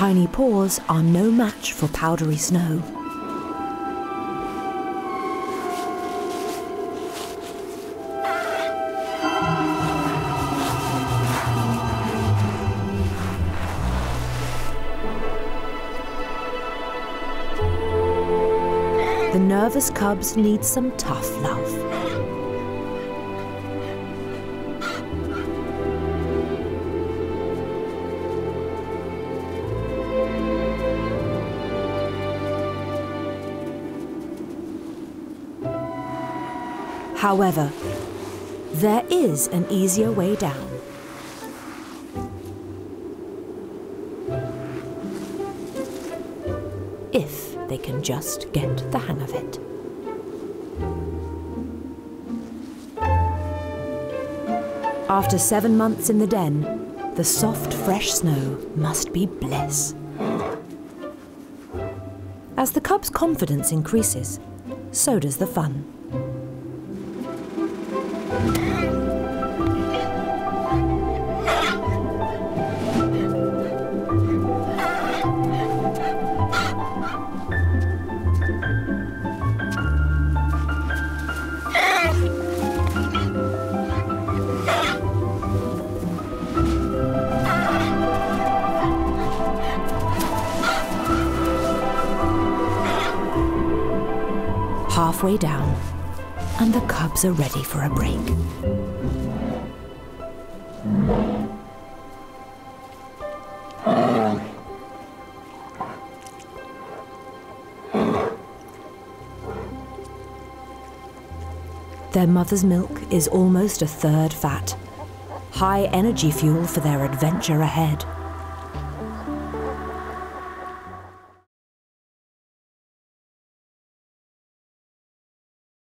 tiny paws are no match for powdery snow. The nervous cubs need some tough love. However, there is an easier way down. If they can just get the hang of it. After seven months in the den, the soft, fresh snow must be bliss. As the cub's confidence increases, so does the fun. Halfway down, and the cubs are ready for a break. Their mother's milk is almost a third fat, high energy fuel for their adventure ahead.